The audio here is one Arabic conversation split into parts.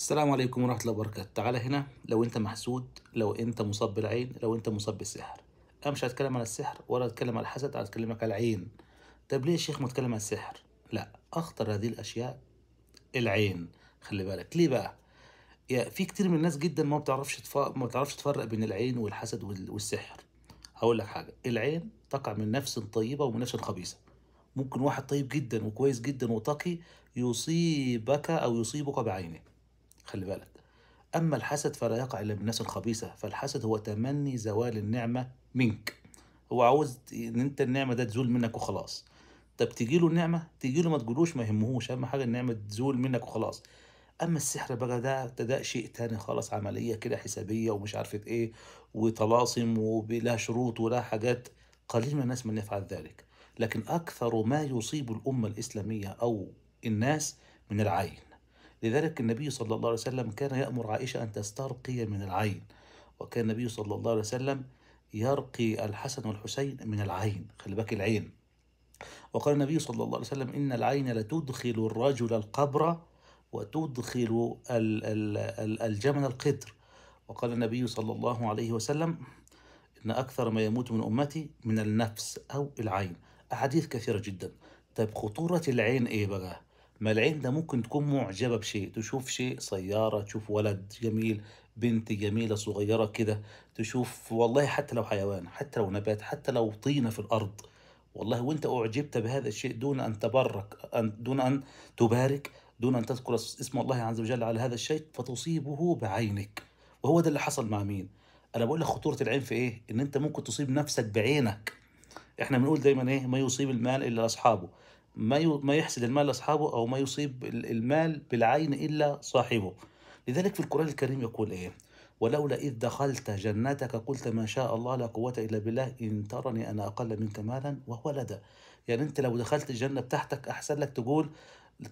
السلام عليكم ورحمة الله وبركاته. تعالى هنا لو أنت محسود لو أنت مصاب بالعين لو أنت مصاب بالسحر. أنا مش هتكلم على السحر ولا هتكلم على الحسد هتكلمك على العين. طب ليه يا شيخ ما تتكلم على السحر؟ لا أخطر هذه الأشياء العين. خلي بالك. ليه بقى؟ يا في كتير من الناس جدا ما بتعرفش تف... ما بتعرفش تفرق بين العين والحسد وال... والسحر. هقول لك حاجة. العين تقع من نفس طيبة ومن نفس خبيثة. ممكن واحد طيب جدا وكويس جدا وتقي يصيبك أو يصيبك بعينه. خلي بالك. أما الحسد فلا يقع إلا من الناس الخبيثة فالحسد هو تمني زوال النعمة منك. هو عاوز إن أنت النعمة ده تزول منك وخلاص. طب تجي له النعمة؟ تجي له ما تقولوش ما يهمهوش أهم حاجة النعمة تزول منك وخلاص. أما السحر بقى ده, ده شيء تاني خالص عملية كده حسابية ومش عارفة إيه وطلاسم ولها شروط ولها حاجات. قليل من الناس من يفعل ذلك. لكن أكثر ما يصيب الأمة الإسلامية أو الناس من العين. لذلك النبي صلى الله عليه وسلم كان يأمر عائشة أن تسترقي من العين وكان النبي صلى الله عليه وسلم يرقي الحسن والحسين من العين خلي بالك العين. وقال النبي صلى الله عليه وسلم إن العين لتدخل الرجل القبر وتدخل ال- ال- ال- الجمل القدر. وقال النبي صلى الله عليه وسلم إن أكثر ما يموت من أمتي من النفس أو العين. أحاديث كثيرة جدا. طيب خطورة العين إيه بقى؟ ما العين ده ممكن تكون معجبة بشيء تشوف شيء سيارة تشوف ولد جميل بنت جميلة صغيرة كده تشوف والله حتى لو حيوان حتى لو نبات حتى لو طينة في الأرض. والله وأنت أعجبت بهذا الشيء دون أن تبرك دون أن تبارك دون أن تذكر اسم الله عز وجل على هذا الشيء فتصيبه بعينك. وهو ده اللي حصل مع مين؟ أنا بقول لك خطورة العين في إيه؟ إن أنت ممكن تصيب نفسك بعينك. إحنا بنقول دايما إيه؟ ما يصيب المال إلا أصحابه. ما. ما يحسد المال لأصحابه أو ما يصيب ال- المال بالعين إلا صاحبه. لذلك في القرآن الكريم يقول إيه؟ ولولا إذ دخلت جنتك قلت ما شاء الله لا قوة إلا بالله إن ترني أنا أقل منك مالا وولدا يعني أنت لو دخلت الجنة بتاعتك أحسن لك تقول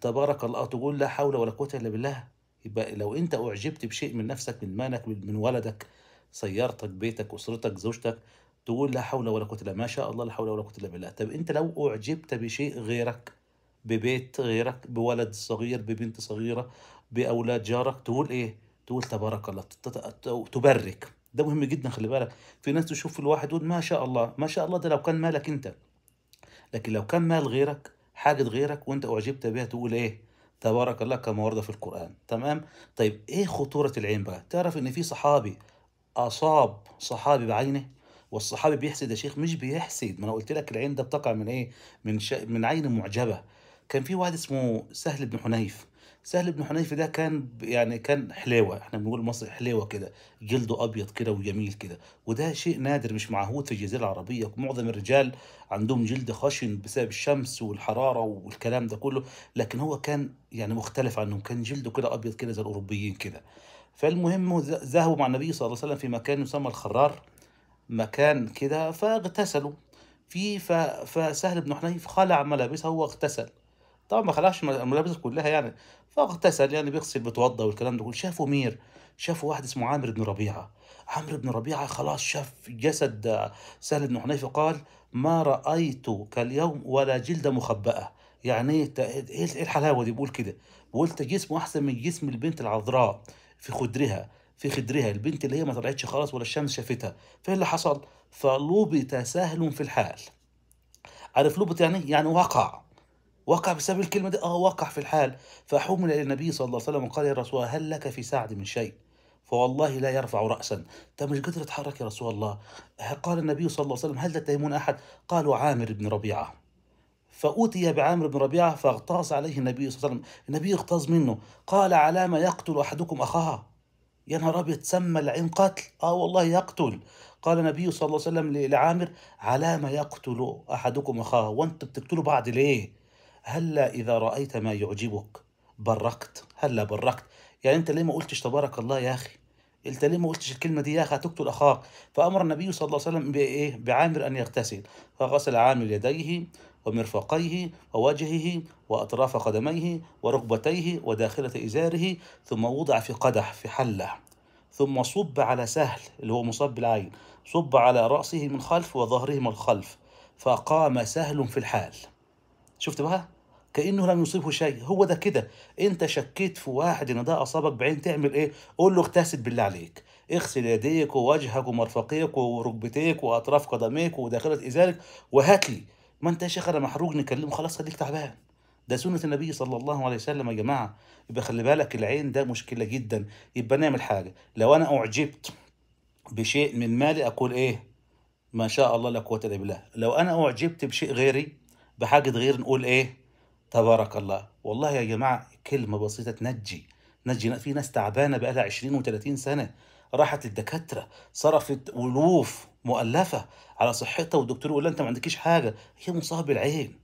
تبارك الله تقول لا حول ولا قوة إلا بالله. يبقى لو أنت أعجبت بشيء من نفسك من مالك من من ولدك سيارتك بيتك أسرتك زوجتك تقول لا حول ولا قوة إلا ما شاء الله لا حول ولا قوة إلا بالله. طب أنت لو أعجبت بشيء غيرك ببيت غيرك بولد صغير ببنت صغيرة بأولاد جارك تقول إيه؟ تقول تبارك الله تبرك. ده مهم جدا خلي بالك. في ناس تشوف الواحد يقول ما شاء الله ما شاء الله ده لو كان مالك أنت. لكن لو كان مال غيرك حاجة غيرك وأنت أعجبت بها تقول إيه؟ تبارك الله كما ورد في القرآن. تمام؟ طيب إيه خطورة العين بقى؟ تعرف إن في صحابي أصاب صحابي بعينه؟ والصحابي بيحسد يا شيخ مش بيحسد. ما أنا قلت لك العين ده بتقع من إيه؟ من ش... من عين معجبه كان في واحد اسمه سهل بن حنيف. سهل بن حنيف ده كان يعني كان حليوه إحنا بنقول مصر حليوه كده جلده أبيض كده وجميل كده. وده شيء نادر مش معهود في الجزيرة العربية. معظم الرجال عندهم جلد خشن بسبب الشمس والحرارة والكلام ده كله. لكن هو كان يعني مختلف عنهم. كان جلده كده أبيض كده زي الأوروبيين كده. فالمهم ذهبوا مع النبي صلى الله عليه وسلم في مكان يسمى الخرار. مكان كده فاغتسلوا. في. فسهل بن حنيف خلع ملابسه واغتسل طبعا ما خلعش الملابس كلها يعني. فاغتسل يعني بيغسل بيتوضا والكلام ده كله. شافوا مير. شافوا واحد اسمه عامر بن ربيعة. عامر بن ربيعة خلاص شاف جسد سهل بن حنيف قال ما رايت كاليوم ولا جلد مخبأة. يعني إيه إيه الحلاوة دي؟ بقول كده. قلت جسمه أحسن من جسم البنت العذراء في خدرها. في خدرها البنت اللي هي ما طلعتش خلاص ولا الشمس شافتها. فإيه اللي حصل؟ فلبت سهل في الحال. عارف لبت يعني؟ يعني وقع. وقع بسبب الكلمة دي؟ آه وقع في الحال. فحمل إلى النبي صلى الله عليه وسلم وقال يا رسول الله هل لك في سعد من شيء؟ فوالله لا يرفع رأسا. طب مش قادر يتحرك يا رسول الله؟ قال النبي صلى الله عليه وسلم هل تتهمون أحد؟ قالوا عامر بن ربيعة. فأتي بعامر بن ربيعة فاغتاظ عليه النبي صلى الله عليه وسلم. النبي اغتاظ منه. قال على ما يقتل أحدكم أخاه؟ يا نهار أبيض سمى العين قتل. آه والله يقتل. قال النبي صلى الله عليه وسلم لعامر على ما يقتل أحدكم أخاه؟ وانت بتقتلوا بعض ليه؟ هلا إذا رأيت ما يعجبك بركت. هلا بركت. يعني أنت ليه ما قلتش تبارك الله يا أخي؟ أنت ليه ما قلتش الكلمة دي يا أخي؟ هتقتل أخاك. فأمر النبي صلى الله عليه وسلم بإيه؟ بعامر أن يغتسل. فغسل عامر يديه ومرفقيه ووجهه وأطراف قدميه وركبتيه وداخلة إزاره ثم وضع في قدح في حلة ثم صب على سهل اللي هو مصاب بالعين صب على رأسه من خلف وظهره من الخلف فقام سهل في الحال. شفت بقى؟ كأنه لم يصيبه شيء. هو ده كده. أنت شكيت في واحد إن ده أصابك بعين تعمل إيه؟ قول له اغتسل بالله عليك. اغسل يديك ووجهك ومرفقيك وركبتيك وأطراف قدميك وداخلة إزارك وهات لي ما انت يا شيخ أنا محروق نكلمه خلاص خليك تعبان. ده سنة النبي صلى الله عليه وسلم يا جماعة. يبقى خلي بالك العين ده مشكلة جدا. يبقى نعمل حاجة. لو أنا أعجبت بشيء من مالي أقول إيه؟ ما شاء الله لا قوة إلا بالله. لو أنا أعجبت بشيء غيري بحاجة غير نقول إيه؟ تبارك الله. والله يا جماعة كلمة بسيطة تنجي. نجي في ناس تعبانة بقالها 20 و30 سنة. راحت للدكاترة صرفت ألوف مؤلفة على صحتها والدكتور يقول لها أنت ما عندكيش حاجة. هي مصابة بالعين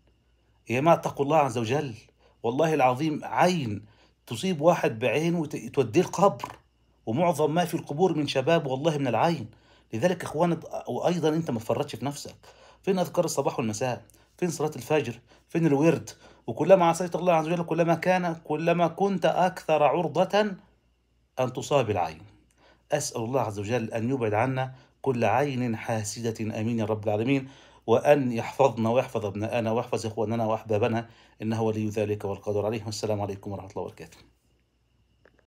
يا جماعة اتقوا الله عز وجل. والله العظيم عين تصيب واحد بعين وتوديه القبر ومعظم ما في القبور من شباب والله من العين. لذلك إخوان وأيضا أنت ما تفرطش في نفسك. فين أذكار الصباح والمساء؟ فين صلاة الفجر؟ فين الورد؟ وكلما عصيت الله عز وجل كلما كان كلما كنت أكثر عرضة أن تصاب العين. أسأل الله عز وجل أن يبعد عنا كل عين حاسدة آمين يا رب العالمين. وأن يحفظنا ويحفظ أبناءنا ويحفظ إخواننا وأحبابنا إنه ولي ذلك والقادر عليه. والسلام عليكم ورحمة الله وبركاته.